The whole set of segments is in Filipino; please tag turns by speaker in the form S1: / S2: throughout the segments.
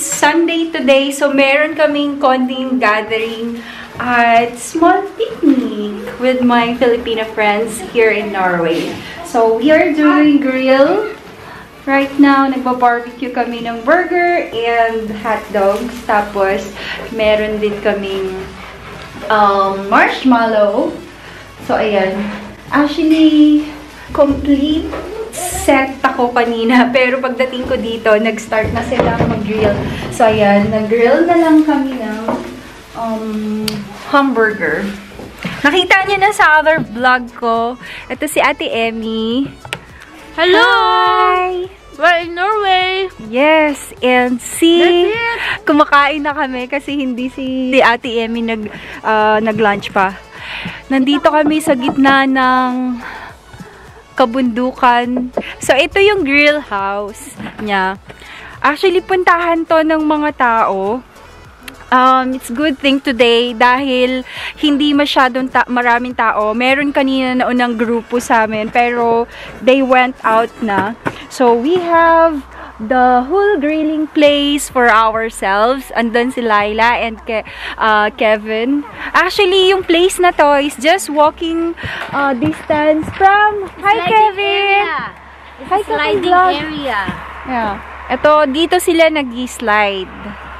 S1: Wednesday. So, meron kaming konting gathering at small picnic with my Filipino friends here in Norway. So, we are doing grill. Right now, nagba-barbecue kami ng burger and hot dogs. Tapos, meron din kaming um, marshmallow. So, ayan. Actually, complete set ako kanina. Pero pagdating ko dito, nag-start na sila mag-grill. So, ayan. Nag-grill na lang kami ng um, hamburger. Nakita niyo na sa other vlog ko. Ito si Ate Emmy.
S2: Hello!
S1: Hi!
S2: We're in Norway!
S1: Yes, and si
S2: it!
S1: kumakain na kami kasi hindi si Ate Emmy nag ah, nag-lunch pa. Nandito kami sa gitna ng kabundukan. So ito yung grill house niya. Actually puntahan to ng mga tao. Um, it's good thing today dahil hindi masyadong ta maraming tao. Meron kanina na unang grupo sa amin pero they went out na. So we have the whole grilling place for ourselves. Andun si Laila and Ke uh, Kevin. Actually, yung place na to is just walking uh, distance from... Hi, Kevin!
S2: It's
S1: Hi,
S2: a sliding
S1: Kevin
S2: area.
S1: Yeah. Ito, dito sila nag-slide.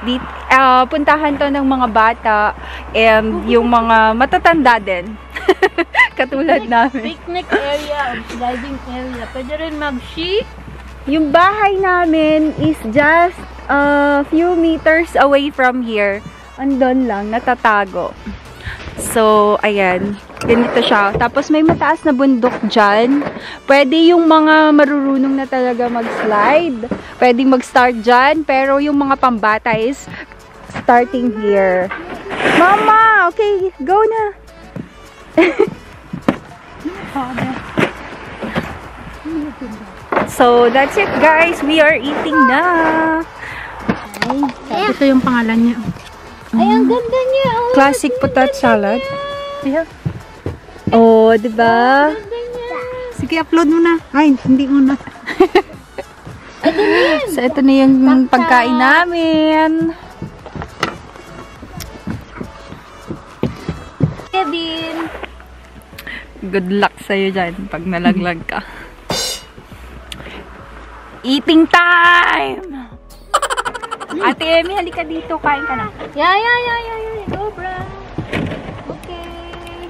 S1: Dit, ah, puntahan to ng mga bata and yung mga matatanda din. Katulad namin.
S2: Picnic area sliding area. Pwede rin mag-ski.
S1: Yung bahay namin is just a few meters away from here. Andon lang, natatago. So, ayan. Ganito siya. Tapos may mataas na bundok dyan. Pwede yung mga marurunong na talaga mag-slide. Pwede mag-start dyan. Pero yung mga pambata is starting here. Mama! Okay, go na! so, that's it guys. We are eating na.
S2: Ito yung pangalan niya. Ay, ang ganda niya. Oh,
S1: Classic potato salad. Oh, di ba?
S2: Sige, upload mo na. Ay, hindi mo na.
S1: So, ito na yung pagkain namin.
S2: Kevin.
S1: Good luck sa'yo dyan pag nalaglag ka. Eating time! Ate Emmy, halika dito. Kain ka na.
S2: Yeah, yeah, yeah, yeah, yeah. Go, bro. Okay.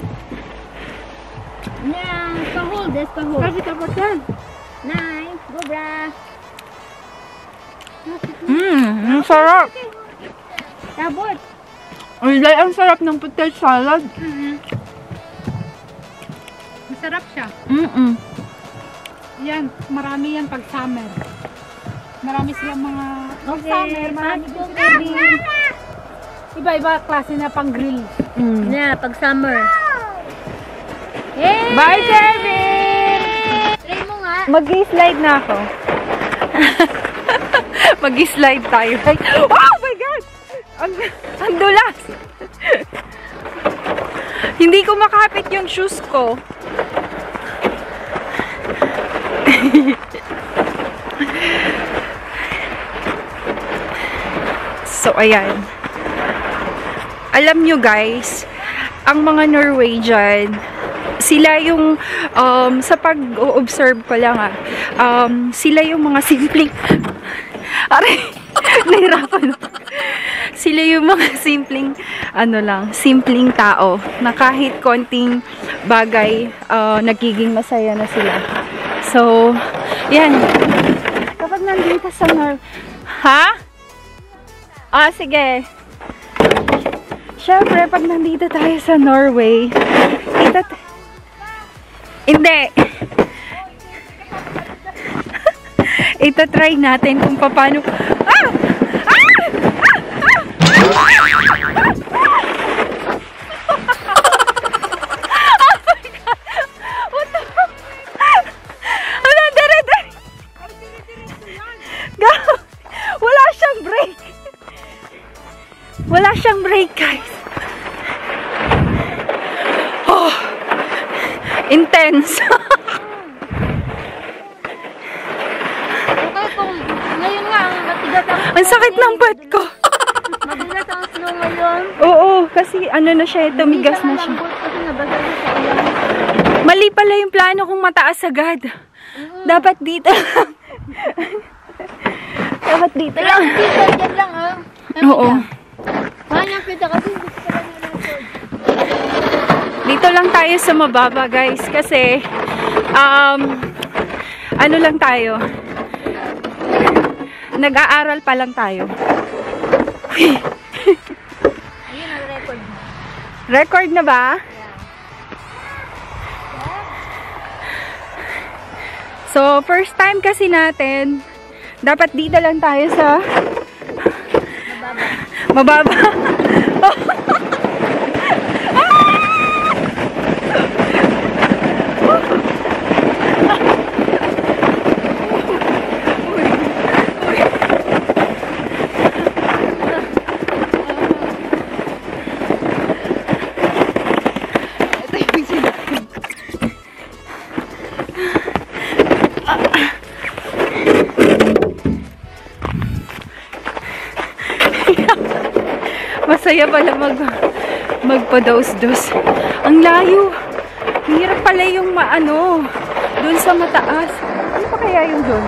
S2: Yeah, kahol. Des kahol. Kasi tapos yan. Nice. Go, bro.
S1: Mmm, ang sarap.
S2: Tabot.
S1: Dahil ang sarap ng potato salad.
S2: Masarap siya.
S1: Mm-mm.
S2: Yan, marami yan pag summer. Marami silang mga pag summer, marami din sila din. Iba-iba klase na pang grill.
S1: Mm.
S2: Yeah, pag summer. Hey!
S1: Bye, Kevin!
S2: Try mo nga.
S1: Mag-slide na ako. Mag-slide tayo. Ay, oh my God! Ang, ang dulas! Hindi ko makapit yung shoes ko. So, ayan. Alam nyo guys, ang mga Norwegian, sila yung, um, sa pag-observe ko lang ah, um, sila yung mga simpleng, aray, nahirapan ako. Sila yung mga simpleng, ano lang, simpleng tao, na kahit konting bagay, uh, nagiging masaya na sila. So, yan. Kapag nandito sa Nor... Ha? Ah, sige. Siyempre, pag nandito tayo sa Norway, ito... Hindi. ito try natin kung paano...
S2: ang ang...
S1: Ang sakit ng butt ko.
S3: snow ngayon.
S1: Oo, kasi ano na siya, tumigas na siya.
S3: Malambot kasi nabasa siya sa ulan.
S1: Mali pala yung plano kong mataas agad. Dapat dito lang. Dapat dito lang.
S3: dito, dyan lang ah.
S1: Oo.
S3: Kanyang kita kasi.
S1: Dito lang tayo sa mababa, guys. Kasi, um, ano lang tayo. Nag-aaral pa lang tayo.
S3: Ayun ang record.
S1: Record na ba? So, first time kasi natin, dapat dito lang tayo sa mababa. Ito Masaya pala mag magpa-dose-dose. Ang layo. Hirap pala yung maano, doon sa mataas. Ano pa kaya yung doon?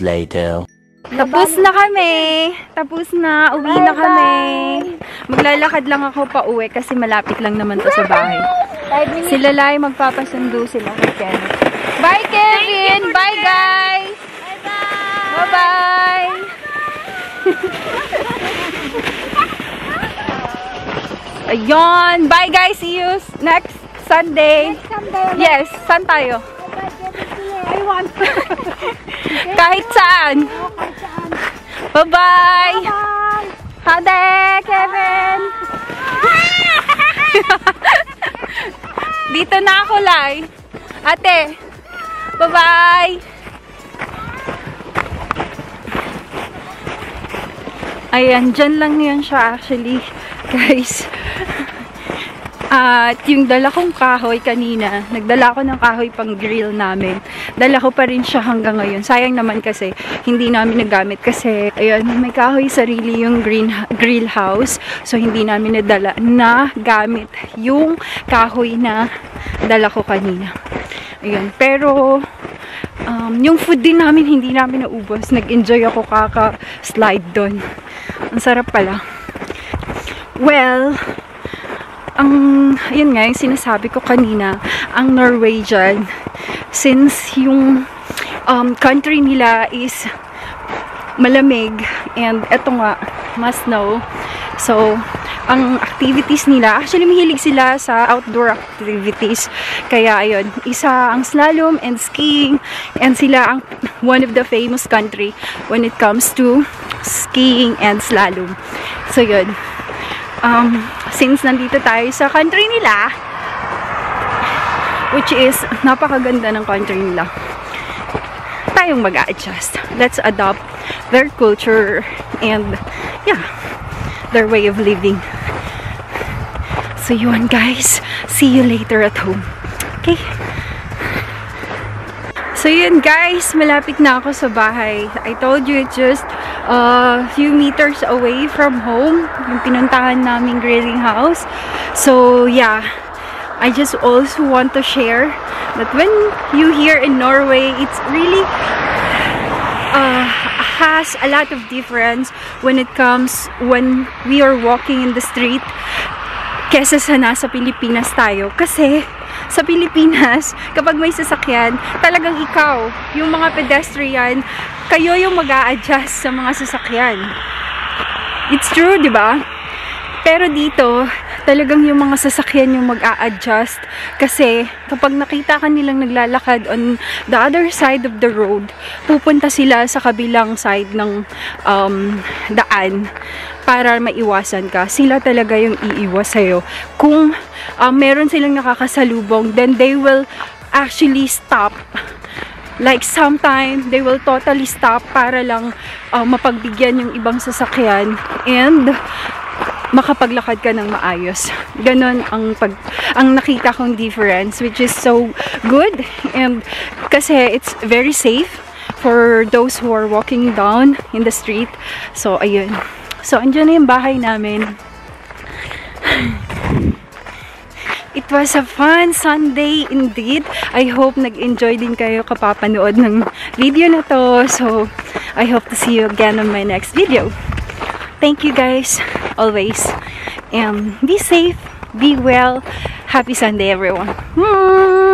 S4: Hours later.
S1: Tapos na kami. Tapos na. Uwi na kami. Maglalakad lang ako pa uwi kasi malapit lang naman to sa bahay. Sila Lai magpapasundo sila kay Kenneth. Bye, Kevin! Bye, guys! Bye-bye! Ayun! Bye, guys! See you next Sunday.
S2: Someday,
S1: Yes, saan tayo?
S2: I want to.
S1: Kahit saan. Bye-bye!
S2: Bye!
S1: Hade, Kevin! Dito na ako, Lai. Ate, bye-bye! Ayan, dyan lang yan siya actually, guys. At yung dala kong kahoy kanina, nagdala ako ng kahoy pang grill namin. Dala ko pa rin siya hanggang ngayon. Sayang naman kasi hindi namin nagamit kasi ayun, may kahoy sarili yung green grill house. So hindi namin nadala na gamit yung kahoy na dala ko kanina. Ayun, pero um, yung food din namin hindi namin naubos. Nag-enjoy ako kaka-slide doon. Ang sarap pala. Well, ang, yun nga, yung sinasabi ko kanina, ang Norwegian, since yung um, country nila is malamig, and eto nga, mas snow, so, ang activities nila, actually mahilig sila sa outdoor activities, kaya ayun, isa ang slalom and skiing, and sila ang one of the famous country when it comes to skiing and slalom. So yun, um, since nandito tayo sa country nila, which is napakaganda ng country nila, tayong mag-adjust. Let's adopt their culture and, yeah, their way of living. So yun guys, see you later at home. Okay? So yun guys, malapit na ako sa bahay. I told you it's just a few meters away from home, yung pinuntahan naming grilling house. So, yeah, I just also want to share that when you here in Norway, it's really uh, has a lot of difference when it comes when we are walking in the street kesa sa nasa Pilipinas tayo. Kasi sa Pilipinas, kapag may sasakyan, talagang ikaw, yung mga pedestrian, kayo yung mag adjust sa mga sasakyan. It's true, di ba? Pero dito, talagang yung mga sasakyan yung mag adjust kasi kapag nakita ka nilang naglalakad on the other side of the road, pupunta sila sa kabilang side ng um, daan para maiwasan ka. Sila talaga yung iiwas sa'yo. Kung um, meron silang nakakasalubong, then they will actually stop like sometimes they will totally stop para lang uh, mapagbigyan yung ibang sasakyan and makapaglakad ka ng maayos. Ganon ang pag ang nakita kong difference which is so good and kasi it's very safe for those who are walking down in the street. So ayun. So andyan na yung bahay namin. It was a fun Sunday indeed. I hope nag-enjoy din kayo kapapanood ng video na to. So, I hope to see you again on my next video. Thank you guys, always. And be safe, be well. Happy Sunday, everyone. Hmm.